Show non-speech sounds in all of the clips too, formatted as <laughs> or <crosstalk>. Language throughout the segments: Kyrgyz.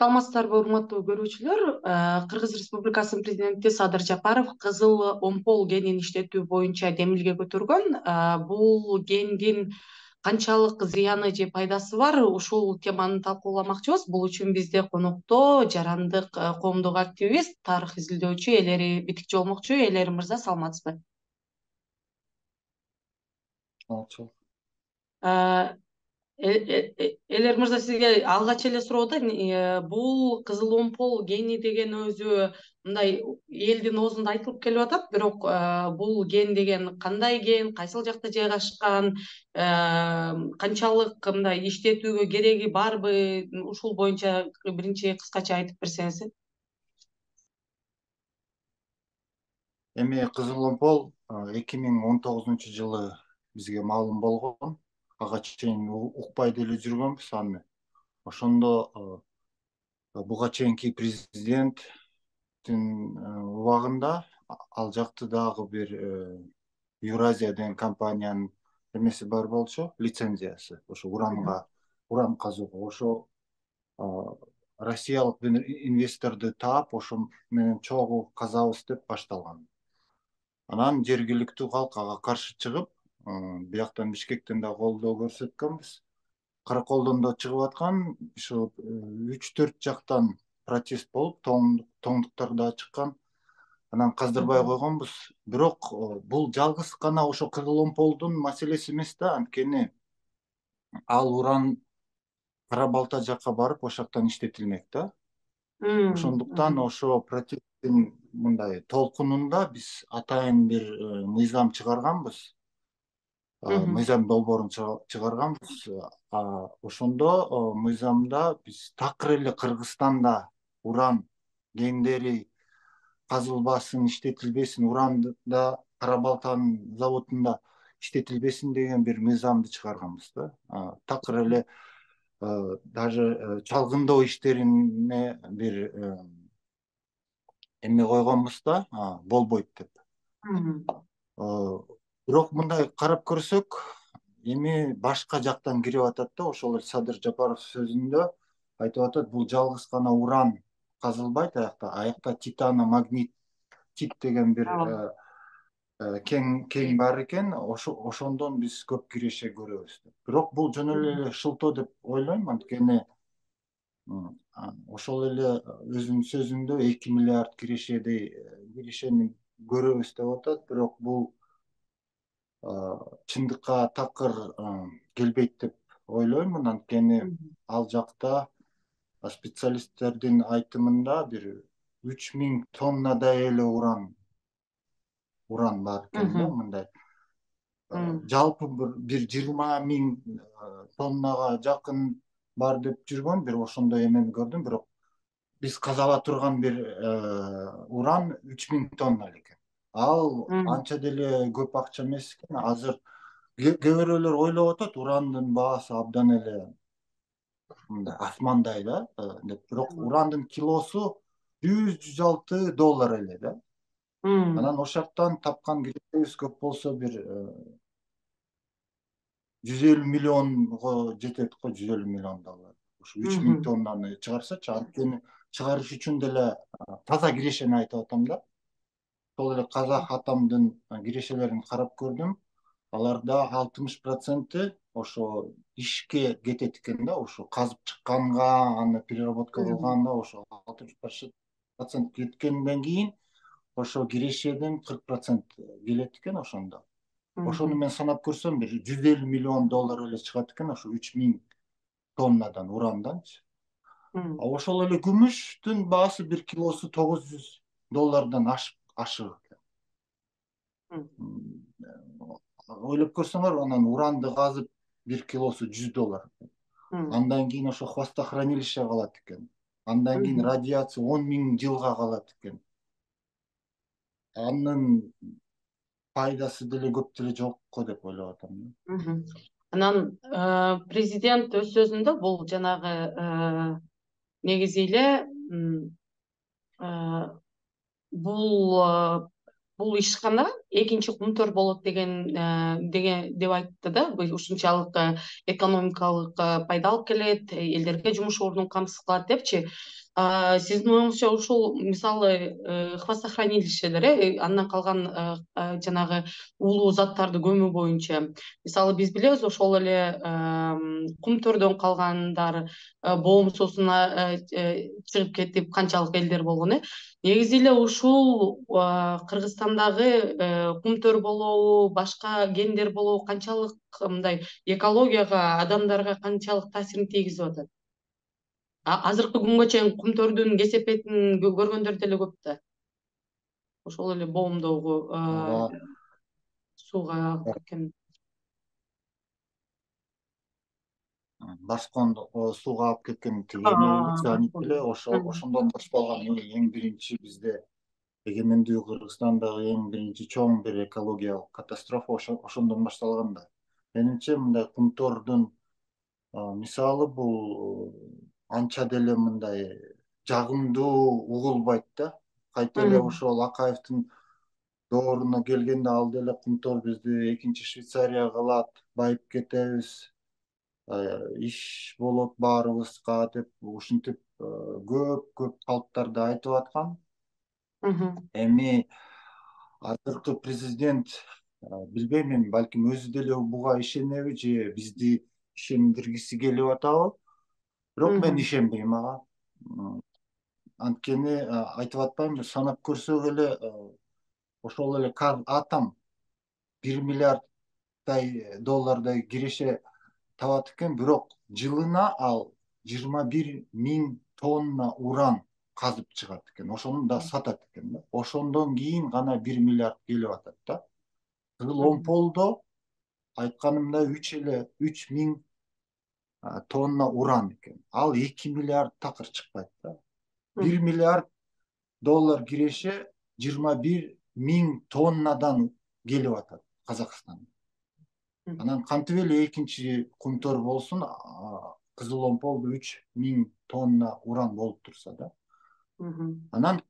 саламатсыздарбы урматтуу көрүүчүлөр э, кыргыз республикасынын президенти садыр жапаров кызыл омпол генин иштетүү боюнча демилге көтөргөн э, бул гендин канчалык зыяны же пайдасы бар ушул теманы талкууламакчыбыз. Бул үчүн бизде конокто жарандык э, коомдук активист тарых изилдөөчү элери битикчи болмокчу элери мырза саламатсызбы саламатчылык элер мырза сизге алгач эле суроо да бул кызыл омпол гени деген өзү мындай элдин оозунда айтылып келип атат бирок бул ген деген кандай ген кайсыл жакта жайгашкан канчалык мындай иштетүүгө кереги барбы ушул боюнча биринчи кыскача айтып берсеңиз эми кызыл омпол эки миң он тогузунчу жылы бизге маалым болгон ага чейин укпай деле жүргөнбүз аны ошондо буга чейинки президенттин э, убагында ал жактыдагы бир э, евразия деген компаниянын эмеси бар болчу лицензиясы. Ошо уранга уран казууга. Ошо россиялык бир инвесторду таап ошо менен чогуу казабыз деп башталган. Анан жергиликтүү калк ага каршы чыгып бияктан бишкектен да колдоо көрсөткөнбүз. Караколдон да чыгып аткан ушул э, үч төрт жактан протест болуп тоңдуктар дагы чыккан. Анан каздырбай койгонбуз. Бирок бул жалгыз гана ошо кызыл омполдун маселеси эмес да. Анткени ал уран кара балта жакка барып ошол жактан иштетилмек да. Ошондуктан ошо протесттин мындай толкунунда биз атайын бир э, мыйзам чыгарганбыз мыйзам долбоорун чыгарганбыз. Ошондо мыйзамда биз такыр эле кыргызстанда уран кендери казылбасын иштетилбесин уранда кара балтанын заводунда иштетилбесин деген бир мыйзамды чыгарганбыз да. Такыр эле даже чалгындоо иштерине бир эме койгонбуз да болбойт деп. Бирок мындай карап көрсөк эми башка жактан кирип атат да ошол эле садыр жапаров сөзүндө айтып атат бул жалгыз гана уран казылбайт аякта аякта титано магнитит деген бир э, э, кең бар экен ошондон биз көп киреше көрөбүз деп бирок бул жөн эле шылтоо деп ойлойм анткени ошол эле өзүнүн сөзүндө эки миллиард кирешедей кирешени көрөбүз деп атат. Бирок бул чындыкка такыр келбейт деп ойлоймун анткени ал жакта специалисттердин айтымында бир үч миң тоннадай эле уран уран бар экен да мындай. Жалпы бир жыйырма миң тоннага жакын бар деп жүргөн. Бир ошондой эмени көрдүм. Бирок биз казала турган бир уран үч миң тонна эле экен ал анча деле көп акча эмес экен азыр кээ бирөөлөр ойлоп атат урандын баасы абдан эле мындай асмандай да э, деп бирок урандын килосу жүз жүз алты доллар эле да анан ошол жактан тапкан киребиз көп болсо бир э, жүз элүү миллионго жетет го жүз элүү миллион доллар ушу үч миң тоннаны чыгарсачы анткени чыгарыш үчүн деле таза кирешени айтып атам да ошол эле казак атамдын кирешелерин карап көрдүм аларда алтымыш проценти ошо ишке кетет экен да ошо казып чыкканга аны переработка кылганда ошо алтымыш процент кеткенден кийин ошо кирешеден кырк процент келет экен ошондо ошону мен санап көрсөм бир жүз элүү миллион доллар эле чыгат экен ошо үч миң тоннадан уранданчы ошол эле күмүштүн баасы бир килосу тогуз жүз доллардан ашып ашык экен ойлоп көрсөңөр анан уранды казып бир килосу жүз доллар. Андан кийин ошо хвостохранилище калат экен. Андан кийин радиация он миң жылга калат экен. Анын пайдасы деле көп деле жок го деп ойлоп атам анан э, президент өз сөзүндө бул жанагы э, негизи эле э, бул бул ишкана экинчи кумтөр болот деген деген деп айтты да. Ушунчалык экономикалык пайда алып келет элдерге жумуш ордун камсыз кылат депчи сиздин оюңузча ушул мисалы э, хвостохранилищелер э андан калган э, э, жанагы уулуу заттарды көмүү боюнча. Мисалы биз билебиз ошол эле кумтөрдөн калгандар боомсуусуна чыгып кетип канчалык элдер болгон э. Негизи эле ушул кыргызстандагы кумтөр болобу башка кендер болобу канчалык мындай экологияга адамдарга канчалык таасирин тийгизип атат азыркы күнгө чейин кумтөрдүн кесепетин көргөндөр деле көп да ошол эле боомдогу сууга кеткен. Баскон сууга агып кеткен тиги эле. ошондон башталган эң биринчи бизде эгемендүү кыргызстандагы эң биринчи чоң бир экологиялык катастрофа ошондон башталган да. Менимче мындай кумтордун мисалы бул анча деле мындай жагымдуу угулбайт да. Кайта эле ошол акаевдин дооруна келгенде ал деле кумтор бизди экинчи швейцария кылат байып кетебиз. Иш болот баарыбызга деп ушинтип көп көп калыптарды айтып аткан. Эми азыркы президент билбейм эми балким өзү деле буга ишенеби же бизди ишендиргиси келип атабы бирок мен ишенбейм ага анткени айтып атпаймынбы санап көрсөк эле ошол эле атом бир миллиарддай доллардай киреше табат экен. Бирок жылына ал жыйырма бир миң тонна уран казып чыгат экен. Ошону да сатат экен да. Ошондон кийин гана бир миллиард келип атат да. Кызыл омполдо айтканымдай үч эле үч миң тонна уран экен ал эки миллиард такыр чыкпайт да бир миллиард доллар киреше жыйырма бир миң тоннадан келип атат казакстанга анан кантип эле экинчи кумтөр болсун кызыл омполдо үч миң тонна уран болуп турса да анан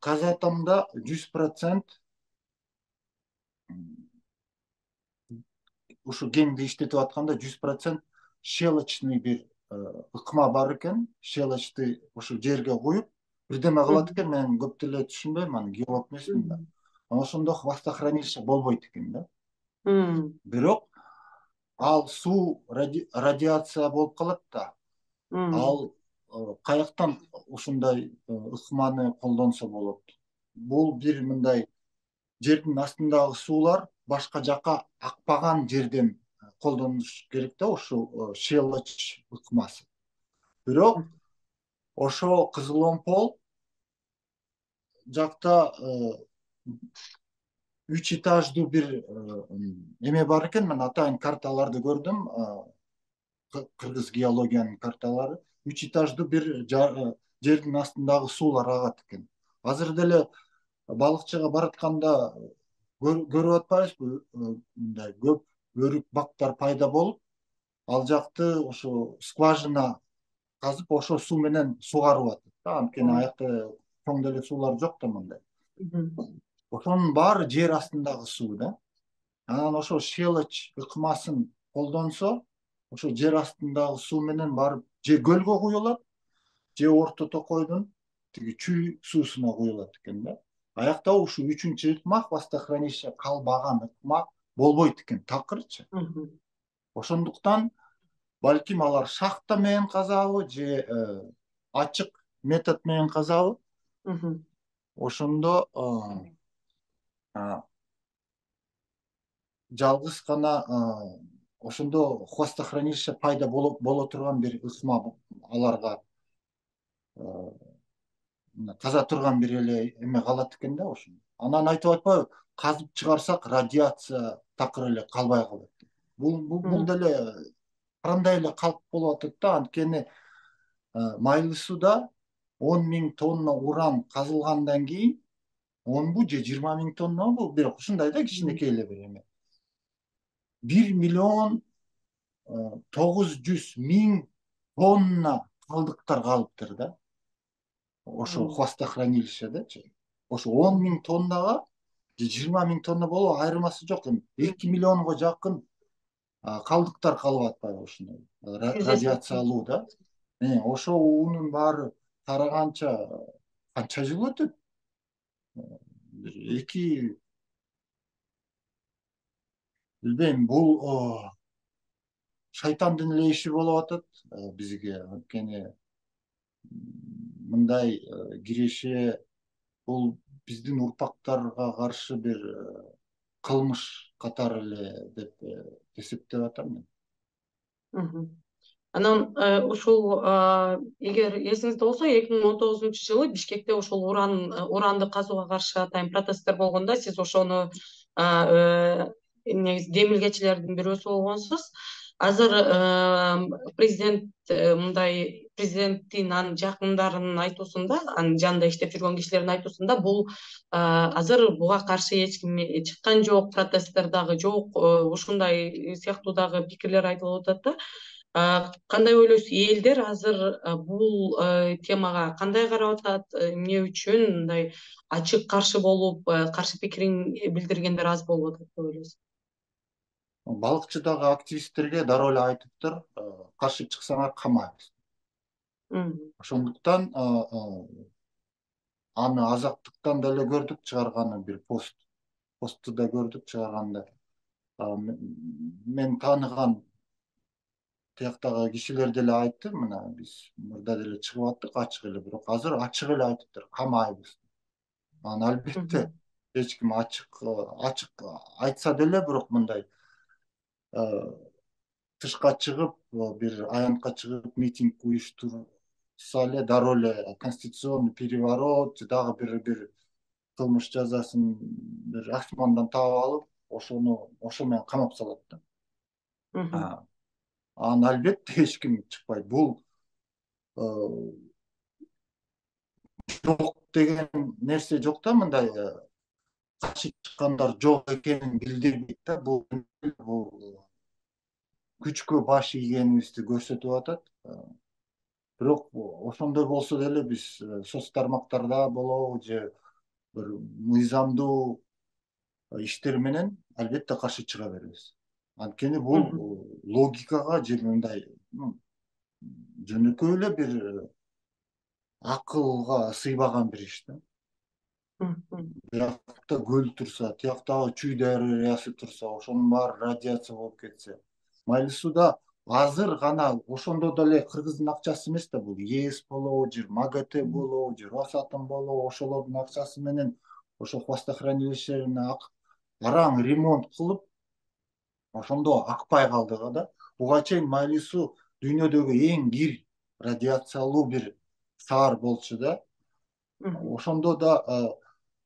казатомдо жүз процент ушу кенди иштетип атканда жүз процент щелочный бир ыкма бар экен щелочты ошо жерге куюп бирдеме кылат экен мен көп деле түшүнбөйм аны геолог эмесмин да анан ошондо хвостохранилище болбойт экен да бирок ал суу радиация болуп калат да ал каяктан ушундай ыкманы колдонсо болот бул бир мындай жердин астындагы суулар башка жака акпаган жерден колдонуш керек да ушул щелочь ыкмасы. Бирок ошо кызыл омпол жакта э, үч этаждуу бир э, эме бар экен. Мен атайын карталарды көрдүм. Э, кыргыз геологиянын карталары. Үч этаждуу бир жердин астындагы суулар агат экен. Азыр деле балыкчыга баратканда көрүп атпайбызбы? Мындай көп өрүк бактар пайда болуп ал жакты ошо скважина казып ошол суу менен сугарып атат да анткени аякта чоң деле суулар жок да мындай. Ошонун баары жер астындагы суу да. Анан ошол щелочь ыкмасын колдонсо ошо жер астындагы суу менен барып же көлгө куюлат же орто токойдун тиги чүй суусуна куюлат экен да. Аякта ушул үчүнчү ыкма хвостохранилище калбаган ыкма болбойт экен такырчы ошондуктан балким алар шахта менен казабы же э, ачык метод менен казабы. Ошондо жалгыз гана ошондо хвостохранилище пайда боло турган бир ыкма аларга каза турган бир эле эме калат экен да ошо анан айтып атпайбы казып чыгарсак радиация такыр эле калбай калат бул бул деле кандай эле калп болуп атат да. Анткени майлуу сууда он миң тонна уран казылгандан кийин онбу же жыйырма миң тоннабы бирок ушундай да кичинекей эле бир эме бир миллион тогуз жүз миң тонна калдыктар калыптыр да. Ошол хвостохранилищедечи ошо он миң тоннага жыйырма миң тонна болобу айырмасы жок эми эки миллионго жакын калдыктар калып атпайбы ушундай радиация алуу да. Ошол уунун баары тараганча канча жыл өтөт эки билбейм бул шайтандын эле иши болуп атат. Бизге анткени мындай киреше бул биздин урпактарга каршы бир кылмыш катары эле деп эсептеп атам мен анан э, ушул эгер эсиңизде болсо эки миң он тогузунчу жылы бишкекте ошол уран уранды казууга каршы атайын протесттер болгондо сиз ошону э, негизи демилгечилердин бирөөсү болгонсуз азыр э, президент мындай президенттин анын жакындарынын айтуусунда анын жанында иштеп жүргөн кишилердин айтуусунда бул азыр буга каршы эч ким чыккан жок протесттер дагы жок ушундай сыяктуу дагы пикирлер айтылып атат да. Кандай ойлойсуз элдер азыр бул темага кандай карап атат? Эмне үчүн мындай ачык каршы болуп каршы пикирин билдиргендер аз болуп атат деп ойлойсуз? Балыкчыдагы активисттерге дароо эле айтыптыр каршы чыксаңар камайбыз. Ошондуктан аны азаттыктан деле көрдүк чыгарганы бир пост постту да көрдүк чыгарганды мен тааныган тияктагы кишилер деле айтты мына биз мурда деле чыгып аттык ачык эле бирок азыр ачык эле айтыптыр камайбыз анан албетте эч ким ачык ачык айтса деле бирок мындай тышка чыгып бир аянтка чыгып митинг эле дароо эле конституционный переворот же дагы бир бир кылмыш жазасын бир асмандан таап алып ошону ошол менен камап салат да. Анан албетте эч ким чыкпайт. Бул э, жок деген нерсе жок да мындай э, каршы чыккандар жок экенин билдирбейт да. Бул бул күчкө баш ийгенибизди көрсөтүп атат. Э, бирок ошондой болсо деле биз соц тармактарда болобу же бир мыйзамдуу иштер менен албетте каршы чыга беребиз анткени бул логикага же мындай жөнөкөй эле бир акылга сыйбаган бир иш да биякта көл турса тияктагы чүй дарыясы турса ошонун баары радиация болуп кетсе. Майли сууда азыр гана ошондо деле кыргыздын акчасы эмес да бул. Ес болобу же магт болобу же росатом болобу ошолордун акчасы менен ошол хвостохранилищерине араң ремонт кылып ошондо акпай калдык да буга чейин майли суу дүйнөдөгү эң кир радиациялуу бир шаар болчу да. Ошондо да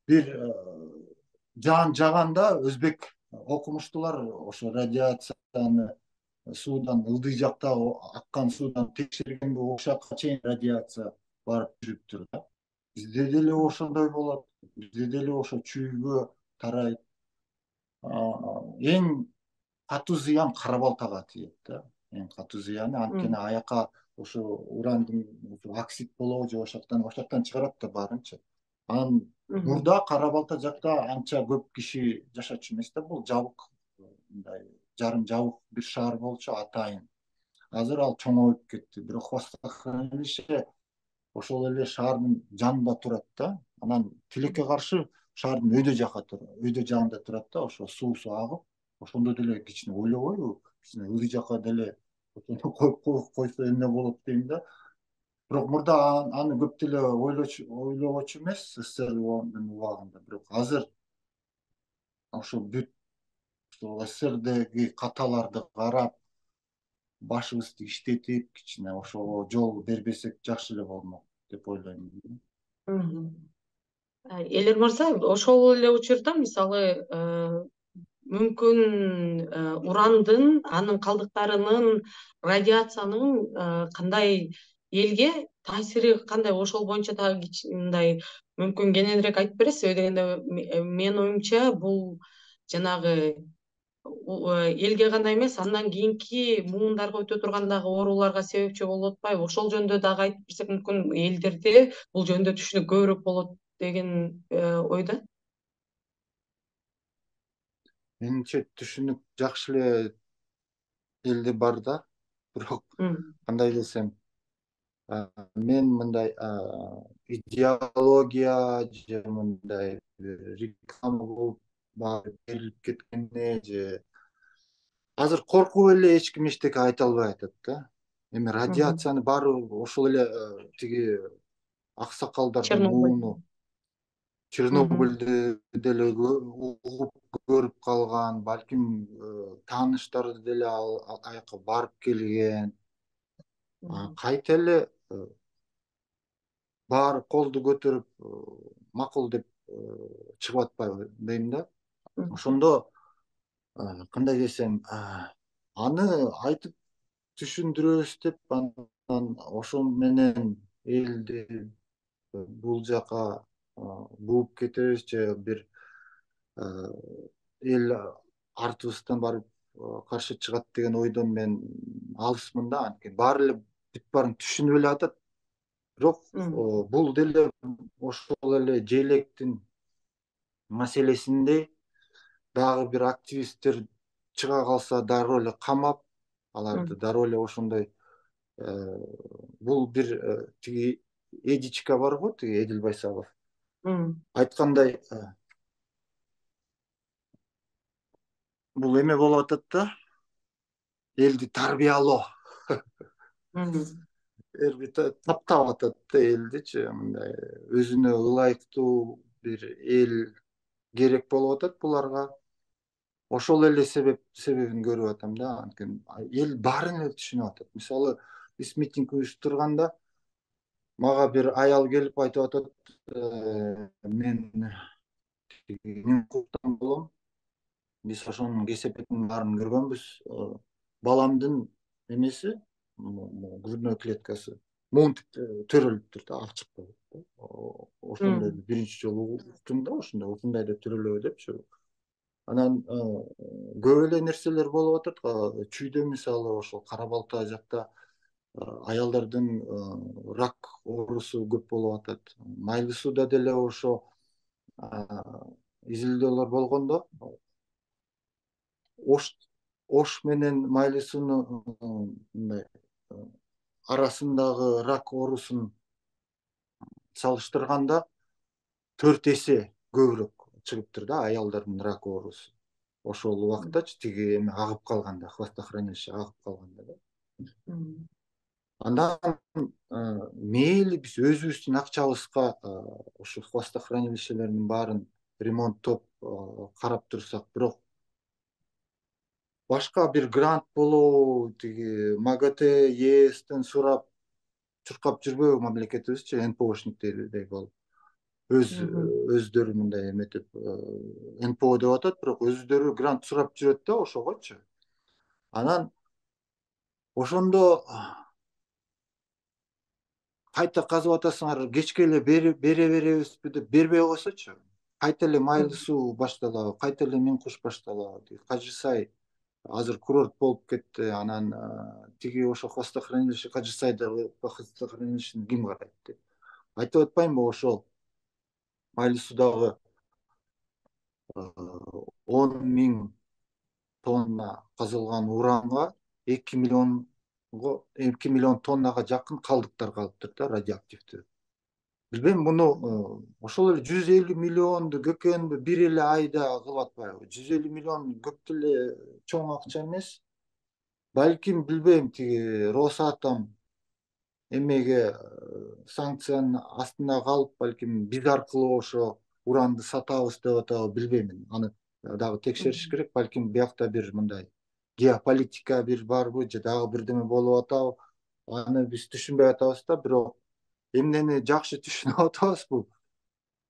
бир жаан жааганда өзбек окумуштуулар ошо радиацияны суудан ылдый жакта аккан суудан текшергенде ошол жака чейин радиация барып жүрүптүр да. Бизде деле ошондой болот. Бизде деле ошо чүйгө тарайт эң катуу зыян кара балтага тиет да. Эң катуу зыяны анткени аяка ошо урандын оксид болобу же ошол жактан ошол жактан чыгарат да баарынчы анан мурда кара балта жакта анча көп киши жашачу эмес да бул жабык мындай жарым жабык бир шаар болчу атайын. Азыр ал чоңоюп кетти. Бирок хвостохранилище ошол эле шаардын жанында турат да. Анан тилекке каршы шаардын өйдө жака өйдө жагында турат да. Ошо суусу агып ошондо деле кичине ойлобойбу кичине ылдый жака деле <laughs> коюп койсо эмне болот дейм да. Бирок мурда аны көп деле ойлобочу эмес сссрдин убагында. Бирок азыр ошо бүт сссрдеги каталарды карап башыбызды иштетип кичине ошого жол бербесек жакшы эле болмок деп ойлойм. Элер мырза ошол эле учурда мисалы э, мүмкүн э, урандын анын калдыктарынын радиациянын э, кандай элге таасири кандай ошол боюнча дагы мындай мүмкүн кененирээк айтып бересизби дегенде э, менин оюмча бул жанагы элге гана эмес андан кийинки муундарга өтө турган дагы ооруларга себепчи болуп атпайбы ошол жөнүндө дагы айтып берсек мүмкүн элдерде бул жөнүндө түшүнүк көбүрөөк болот деген ойдо менимче түшүнүк жакшы эле элде бар да бирок кандай десем мен мындай идеология же мындай реклама баары берилип кеткенине же азыр коркуп эле эч ким эчтеке айта албай атат да. Эми радиацияны баары ошол эле тиги аксакалдардын мууну чернобыльды деле угуп көрүп калган балким тааныштары деле ал жака барып келген. Кайта эле баары колду көтөрүп макул деп чыгып атпайбы дейм да ошондо кандай десем аны айтып түшүндүрөбүз деп анан ошо менен элди бул жака бууп кетебиз же бир эл артыбыздан барып каршы чыгат деген ойдон мен алысмын да. Анткени баары эле бүт баарын түшүнүп эле атат. Бирок бул деле ошол эле желектин маселесиндей дагы бир активисттер чыга калса дароо эле камап аларды дароо эле ошондой бул бир тиги эдичка барго тиги эдил байсалов. Айткандай бул эме болуп атат да элди тарбиялоо таптап атат да элдичи мындай өзүнө ылайыктуу бир эл керек болуп атат буларга ошол эле себеп себебин көрүп атам да анткени эл баарын эле түшүнүп атат мисалы биз митинг уюштурганда мага бир аял келип айтып атат мен болом биз ошонун кесепетин баарын көргөнбүз баламдын эмеси грудной клеткасы монтип төрөлүптүр да ачык болуп ошондой биринчи жолу уктум да ошондой ушундай да төрөлөбү депчи анан көп эле нерселер болуп атат чүйдө мисалы ошол кара балта жакта аялдардын рак оорусу көп болуп атат. Майлуу сууда деле ошо изилдөөлөр болгондо ош ош менен майлуу суунун мындай арасындагы рак оорусун салыштырганда төрт эсе көбүрөөк. Чыгыптыр да аялдардын рак оорусу. Ошол убактачы тиги эме агып калганда хвостохранилище агып калганда да андан мейли биз өзүбүздүн акчабызга ошо хвостохранилищелердин баарын ремонттоп карап турсак. Бирок башка бир грант болобу тиги магт естен сурап чуркап жүрбөйбү мамлекетибизчи нпошниктей болуп өз өздөрү мындай эметип нпо деп атат бирок өздөрү грант сурап жүрөт да ошогочу анан ошондо кайта казып атасыңар кечке эле бере беребизби деп бербей койсочу. Кайта эле майлуу суу башталабы кайта эле миң куш башталабы кажы сай азыр курорт болуп кетти анан тиги ошо хвостохранилище кажы сайдагы хвостохранилищени ким карайт деп айтып атпаймынбы ошол майлуу суудагы он миң тонна казылган уранга эки миллион эки миллион тоннага жакын калдыктар калыптыр да радиоактивдүү билбейм муну ошол эле жүз элүү миллионду көкөнбү бир эле айда кылып атпайбы жүз элүү миллион көп деле чоң акча эмес. Балким билбейм тиги росатом эмеге санкциянын астында калып балким биз аркылуу ошо уранды сатабыз деп атабы билбейм аны дагы текшериш керек. Балким биякта бир мындай геополитика бир барбы же дагы бирдеме болуп атабы аны биз түшүнбөй атабыз да. Бирок эмнени жакшы түшүнүп атабыз бул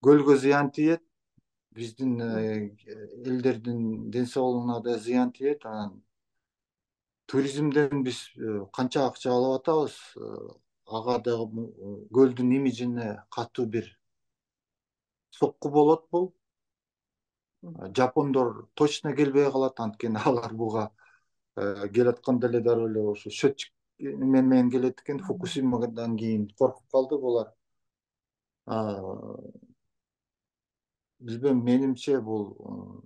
көлгө зыян тиет. Биздин э, элдердин ден соолугуна да зыян тиет. Анан туризмден биз э, канча акча алып атабыз ага дагы көлдүн имиджине катуу бир сокку болот бул жапондор точно келбей калат анткени алар буга Э, келатканда эле дароо эле ошо счетчик менен келет экен. Фукусимадан кийин коркуп калды булар билбейм менимче бул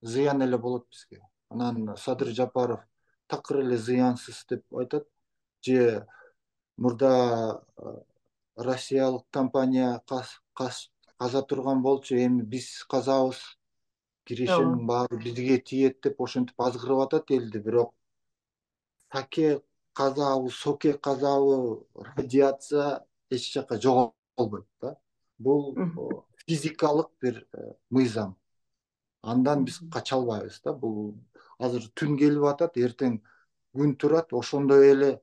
зыян эле болот бизге. Анан садыр жапаров такыр эле зыянсыз деп айтат. Же мурда россиялык компания каза турган болчу эми биз казабыз. Кирешенин баары бизге тиет деп ошентип азгырып атат элди бирок саке казабы соке казабы радиация эч жака жоголбойт да. Бул физикалык бир э, мыйзам. Андан биз кача албайбыз да. Бул азыр түн келип атат эртең күн турат ошондой эле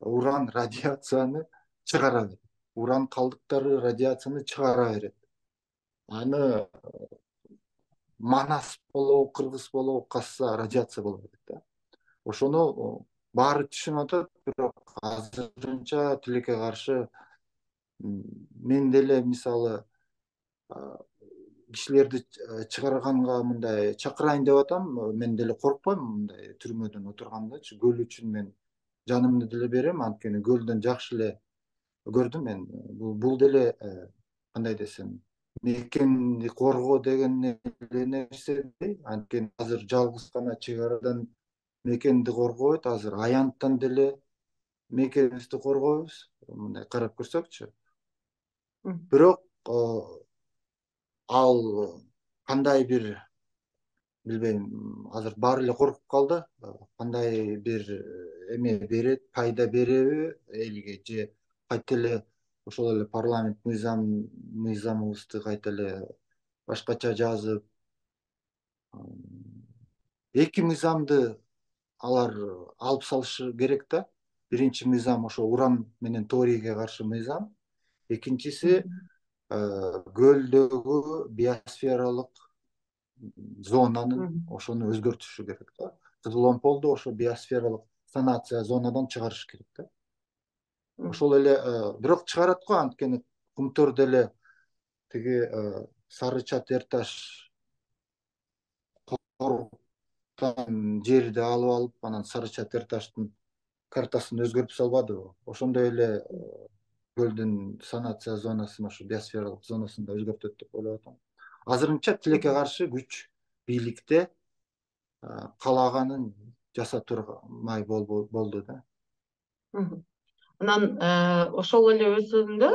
уран радиацияны чыгара берет уран калдыктары радиацияны чыгара берет аны манас болобу кыргыз болобу казса радиация боло берет да. Ошону баары түшүнүп атат бирок азырынча тилекке каршы мен деле мисалы кишилерди чыгарганга мындай чакырайын деп атам мен деле коркпойм мындай түрмөдөн отургандачы көл үчүн мен жанымды деле берем анткени көлдөн жакшы эле көрдүм мен бул деле э, кандай десем мекенди коргоо деген эле нерседей анткени азыр жалгыз гана чек арадан мекенди коргобойт азыр аянттан деле мекенибизди коргойбуз мындай карап көрсөкчү бирок ал кандай бир билбейм азыр баары эле коркуп калды. Кандай бир эме берет пайда береби элге же кайта эле ошол эле парламент мыйзам мыйзамыбызды кайта эле башкача жазып эки мыйзамды алар алып салышы керек да. Биринчи мыйзам ошо уран менен торийге каршы мыйзам. Экинчиси көлдөгү биосфералык зонанын ошону өзгөртүшү керек да. Кызыл омполду ошо биосфералык санация зонадан чыгарыш керек да. Ошол эле э, бирок чыгарат го анткени кумтөр деле тиги э, сары ча тер таш жерди алып алып анан сары ча тер таштын картасын өзгөртүп салбадыбы ошондой эле э, көлдүн санация зонасын ошо биосфералык зонасын да өзгөртөт деп ойлоп атам азырынча тилекке каршы күч бийликте каалаганын жаса турмай болду да. Анан ошол эле өзүндө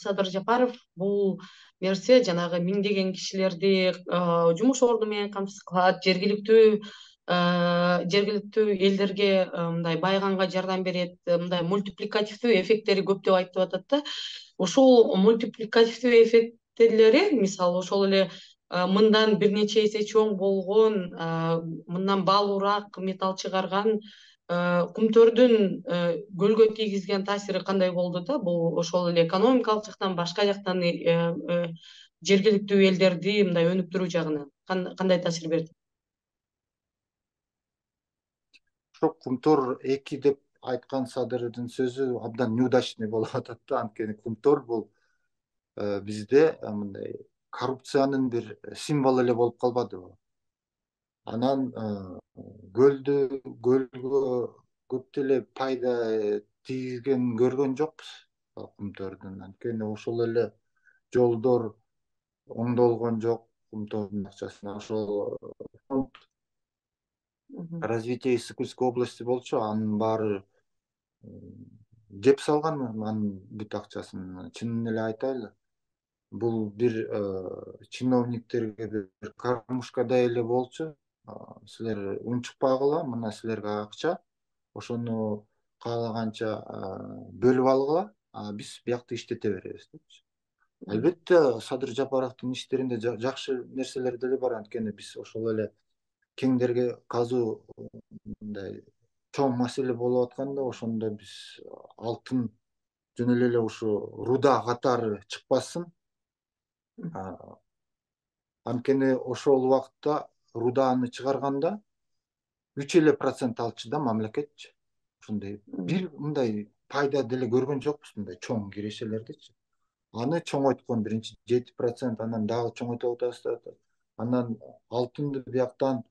садыр жапаров бул нерсе жанагы миңдеген кишилерди жумуш орду менен камсыз кылат жергиликтүү жергиликтүү элдерге мындай байыганга жардам берет мындай мультипликативдүү эффекттери көп деп айтып атат да. Ушул мультипликативдүү эффект мисалы ошол эле мындан бир нече эсе чоң болгон мындан баалуураак металл чыгарган кумтөрдүн көлгө тийгизген таасири кандай болду да? Бул ошол эле экономикалык жактан башка жактан э, э, жергиликтүү элдерди мындай өнүктүрүү жагынан кандай таасир берди? Ошо кумтөр эки деп айткан садырдын сөзү абдан неудачный болуп атат да. Анткени кумтөр бул бизде э, мындай коррупциянын бир символу эле болуп калбадыбы анан э, көлдү көлгө көп деле пайда тийгизгенин көргөн жокпуз. Кумтөрдүн анткени ошол эле жолдор оңдолгон жок кумтөрдүн акчасына ошол развитие исыкульской области болчу анын баары жеп салган анын бүт акчасын. Чынын эле айтайлы бул бир э, чиновниктерге бир кормушкадай эле болчу. Силер унчукпагыла мына силерге акча. Ошону каалаганча бөлүп алгыла. А биз биякта иштете беребиз депчи албетте садыр жапаровдун иштеринде жакшы нерселер деле бар. Анткени биз ошол эле кеңдерге казуу мындай чоң маселе болуп атканда ошондо биз алтын жөн эле ушу руда катары чыкпасын анткени ошол убакытта руданы чыгарганда үч эле процент алчу да мамлекетчи. Ошондой бир мындай пайда деле көргөн жокпуз мындай чоң кирешелердичи аны чоңойткон биринчи жети процент анан дагы чоңойтуп атабыз анан алтынды бияктан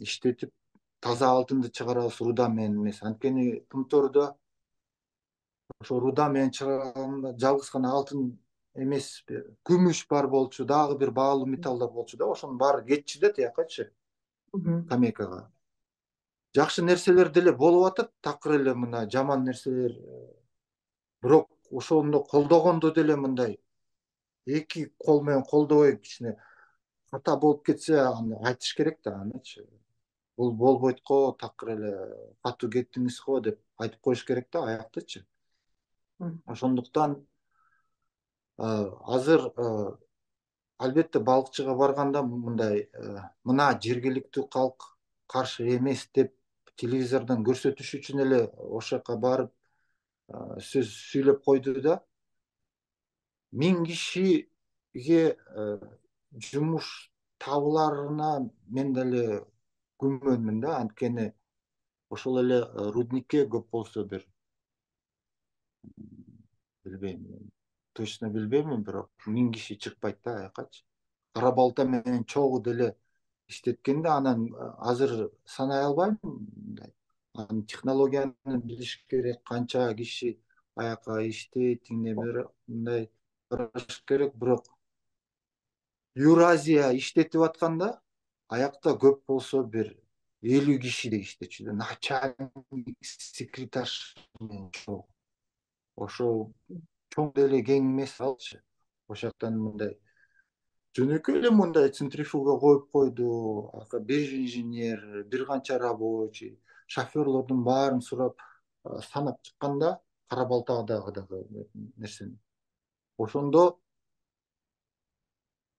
иштетип таза алтынды чыгарабыз руда менен эмес. Анткени кумтөрдө ошо руда менен чыгарганда жалгыз гана алтын эмес күмүш бар болчу дагы бир баалуу металлдар болчу да ошонун баары кетчү да тиякачы скамейкага жакшы нерселер деле болуп атат такыр эле мына жаман нерселер бирок ошондо колдогондо деле мындай эки кол менен колдобой кичине ката болуп кетсе аны айтыш керек да анычы бул болбойт го такыр эле катуу кеттиңиз го деп айтып коюш керек да аяктычы ошондуктан азыр албетте балыкчыга барганда мындай мына жергиликтүү калк каршы эмес деп телевизордон көрсөтүш үчүн эле ошол жака барып сөз сүйлөп койду да. Миң кишиге жумуш табыларына мен деле күмөнмүн да. Анткени ошол эле рудникке көп болсо бир билбейм. точно билбеймин бирок миң киши чыкпайт да аякачы кара балта менен чогуу деле иштеткен да анан азыр санай албайм мындай анын технологияны билиш керек канча киши аяка иштейт эмне мындай караш керек бирок юразия иштетип атканда аякта көп болсо бир элүү кишидей иштечү да начальник секретарь менен чогуу ошол чоң деле кең эмес алчы. Ошол мындай жөнөкөй эле мындай центрифуга коюп койду. Бир инженер бир канча рабочий шоферлордун баарын сурап санап чыкканда кара балтадагы дагы нерсени. Ошондо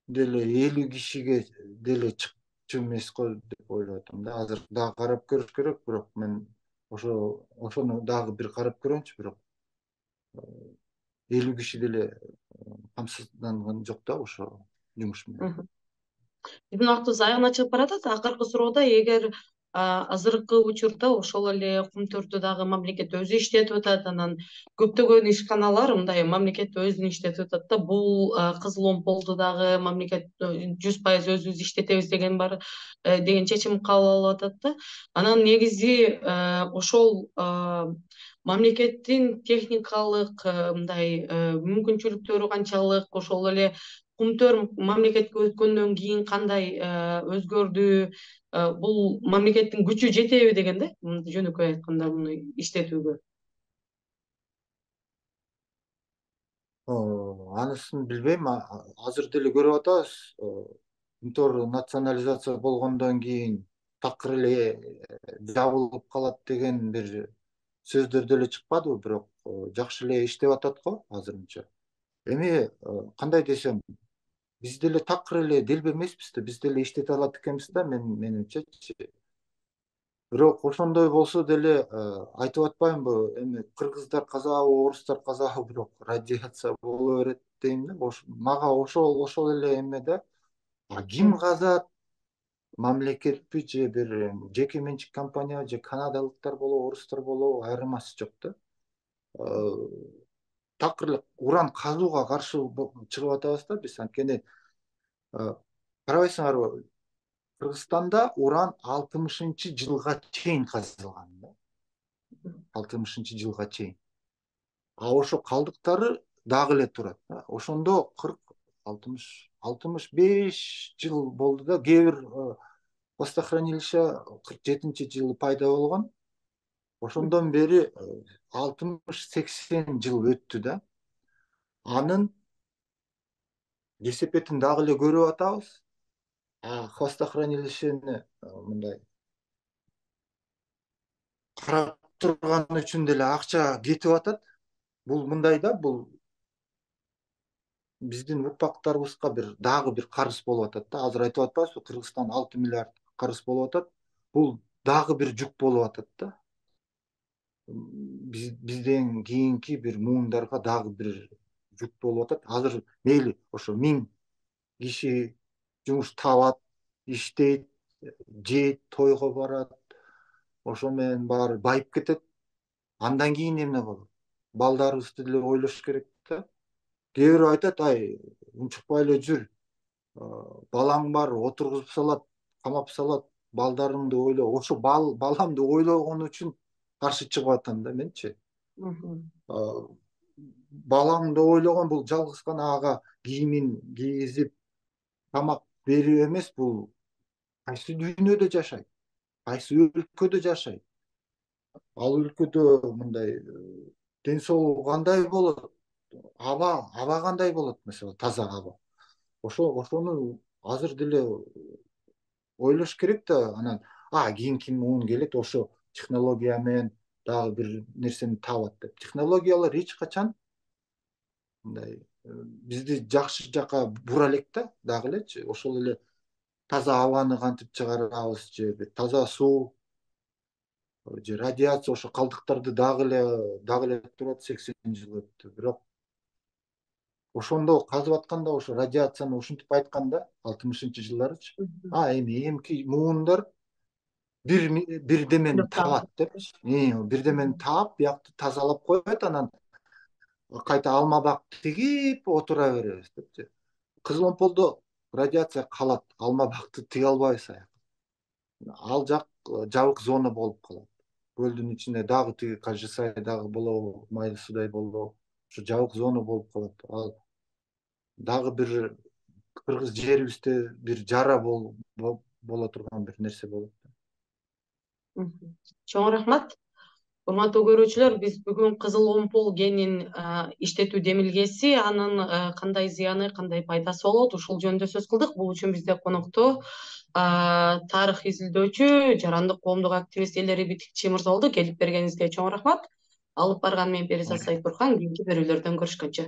деле элүү кишиге деле чыкчу эмес го деп ойлоп атам да. Азыр дагы карап көрүш керек бирок мен ошо ошону дагы бир карап көрөйүнчү бирок элүү киши деле камсызданган жок да ошол жумуш менен? Биздин убактыбыз аягына чыгып баратат акыркы суроодо эгер азыркы учурда ошол эле кумтөрдү дагы мамлекет өзү иштетип атат анан көптөгөн ишканалар мындай мамлекет өзүн иштетип атат да бул кызыл омполду дагы мамлекет жүз пайыз өзүбүз иштетебиз деген бар э, деген чечим кабыл алып атат да. Анан негизи э, ошол мамлекеттин техникалык э, мындай мүмкүнчүлүктөрү канчалык ошол эле кумтөр мамлекетке өткөндөн кийин кандай өзгөрдү Э, бул мамлекеттин күчү жетеби деген да? Жөнөкөй айтканда муну иштетүүгө. Анысын билбейм. Азыр деле көрүп атабыз. Кумтөр национализация болгондон кийин такыр эле э, жабылып калат деген бир сөздөр деле чыкпадыбы бирок жакшы эле иштеп атат го азырынча. Эми кандай десем биз деле такыр эле делбе эмеспиз да биз деле иштете алат экенбиз да менимчечи бирок ошондой болсо деле э, айтып атпаймынбы эми кыргыздар казабы орустар казабы бирок радиация боло берет дейм да. Мага ошол ошол эле эме да. Ким казат мамлекетпи же бир жеке менчик компаниябы же канадалыктар болобу орустар болобу айырмасы жок да. Э, такыр эле уран казууга каршы чыгып атабыз да биз. Анткени карабайсыңарбы кыргызстанда уран алтымышынчы жылга чейин казылган да. Алтымышынчы жылга чейин. А ошо калдыктары дагы эле турат ошондо кырк алтымыш алтымыш беш жыл болду да кээ бир хвостохранилище кырк жетинчи жылы пайда болгон ошондон бери алтымыш сексен жыл өттү да анын кесепетин дагы эле көрүп атабыз. Хвостохранилищени мындай карап турган үчүн деле акча кетип атат. Бул мындай да бул биздин урпактарыбызга бир дагы бир карыз болуп атат да. Азыр айтып атпайбызбы кыргызстан алты миллиард карыз болуп атат. Бул дагы бир жүк болуп атат да. Бизден кийинки бир муундарга дагы бир жүк болуп атат. Азыр мейли ошо миң киши жумуш табат иштейт жейт тойго барат ошо менен баары байып кетет. Андан кийин эмне болот? Балдарыбызды деле ойлош керек кээ бирөө айтат ай унчукпай эле жүр балаң бар отургузуп салат камап салат балдарыңды ойло ошо баламды ойлогон үчүн каршы чыгып атам да менчи балам деп ойлогон бул жалгыз гана ага кийимин кийгизип тамак берүү эмес бул кайсы дүйнөдө жашайт кайсы өлкөдө жашайт. Ал өлкөдө мындай ден соолугу кандай болот аба аба кандай болот мисалы таза аба? Ошо ошону азыр деле ойлош керек да анан а кийинки муун келет ошо технология менен дагы бир нерсени табат деп. Технологиялар эч качан мындай э, бизди жакшы жака бура элек да дагы элечи ошол эле таза абаны кантип чыгарабыз же таза суу же радиация ошо калдыктарды дагы эле дагы эле турат сексен жыл өттү. Бирок ошондо казып атканда ошо радиацияны ушинтип айткан да алтымышынчы жылдарычы а эми эмки муундар бир бирдемени табат депчи бирдемени таап биякты тазалап коет анан кайта алма бак тигип отура беребиз депчи кызыл омполдо радиация калат алма бакты тиге албайбыз аяка ал жак э, жабык зона болуп калат. Көлдүн ичинде дагы тиги кажысай дагы болобу майлуу суудай болобу ушу жабык зона болуп калат. Ал дагы бир кыргыз жерибизде бир жара боло турган бир нерсе болот чоң рахмат. Урматтуу көрүүчүлөр биз бүгүн кызыл омпол генин иштетүү демилгеси анын кандай зыяны кандай пайдасы болот ушул жөнүндө сөз кылдык. Бул үчүн бизде конокто тарых изилдөөчү жарандык коомдук активист элери битикчи мырза болду келип бергениңизге чоң рахмат алып барганмен мен перизат турган кийинки берүүлөрдөн көрүшкөнчө